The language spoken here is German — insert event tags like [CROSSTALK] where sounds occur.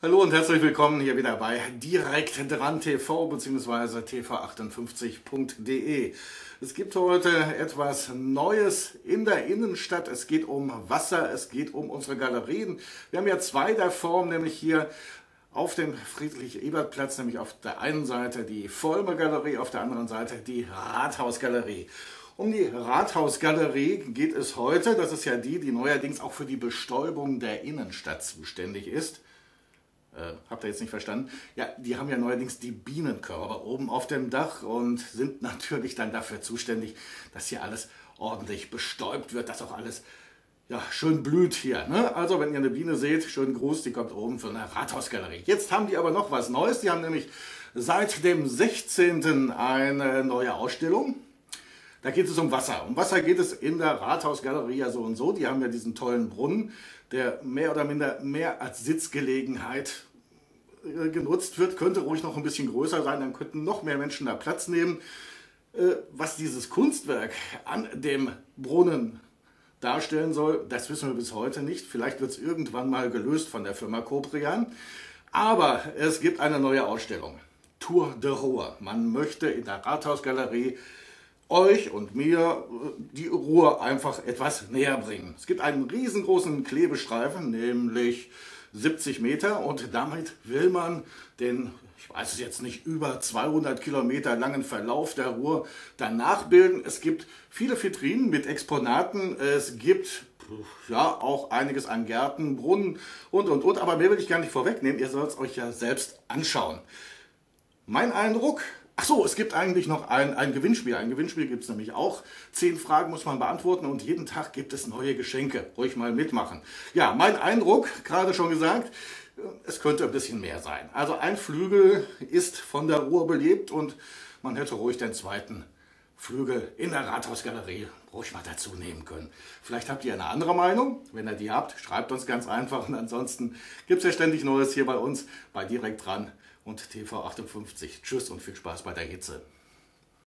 Hallo und herzlich willkommen hier wieder bei Direkt dran TV bzw. tv58.de. Es gibt heute etwas Neues in der Innenstadt. Es geht um Wasser, es geht um unsere Galerien. Wir haben ja zwei der Form, nämlich hier auf dem Friedrich-Ebert-Platz, nämlich auf der einen Seite die Vollmer Galerie, auf der anderen Seite die Rathausgalerie. Um die Rathausgalerie geht es heute. Das ist ja die, die neuerdings auch für die Bestäubung der Innenstadt zuständig ist. Äh, habt ihr jetzt nicht verstanden? Ja, die haben ja neuerdings die Bienenkörper oben auf dem Dach und sind [LAUGHS] natürlich dann dafür zuständig, dass hier alles ordentlich bestäubt wird, dass auch alles ja, schön blüht hier. Ne? Also wenn ihr eine Biene seht, schönen Gruß, die kommt oben von der Rathausgalerie. Jetzt haben die aber noch was Neues. Die haben nämlich seit dem 16. eine neue Ausstellung. Da geht es um Wasser. Um Wasser geht es in der Rathausgalerie ja so und so. Die haben ja diesen tollen Brunnen, der mehr oder minder mehr als Sitzgelegenheit genutzt wird, könnte ruhig noch ein bisschen größer sein, dann könnten noch mehr Menschen da Platz nehmen. Äh, was dieses Kunstwerk an dem Brunnen darstellen soll, das wissen wir bis heute nicht. Vielleicht wird es irgendwann mal gelöst von der Firma Coprian. Aber es gibt eine neue Ausstellung. Tour de Ruhr. Man möchte in der Rathausgalerie euch und mir äh, die Ruhr einfach etwas näher bringen. Es gibt einen riesengroßen Klebestreifen, nämlich 70 Meter und damit will man den, ich weiß es jetzt nicht, über 200 Kilometer langen Verlauf der Ruhr danach bilden. Es gibt viele Vitrinen mit Exponaten, es gibt ja auch einiges an Gärten, Brunnen und und und, aber mehr will ich gar nicht vorwegnehmen, ihr sollt es euch ja selbst anschauen. Mein Eindruck, Ach so, es gibt eigentlich noch ein, ein Gewinnspiel. Ein Gewinnspiel gibt es nämlich auch. Zehn Fragen muss man beantworten und jeden Tag gibt es neue Geschenke. Ruhig mal mitmachen. Ja, mein Eindruck, gerade schon gesagt, es könnte ein bisschen mehr sein. Also ein Flügel ist von der Ruhr belebt und man hätte ruhig den zweiten Flügel in der Rathausgalerie ruhig mal dazu nehmen können. Vielleicht habt ihr eine andere Meinung. Wenn ihr die habt, schreibt uns ganz einfach. Und ansonsten gibt es ja ständig Neues hier bei uns bei Direkt dran und TV58. Tschüss und viel Spaß bei der Hitze.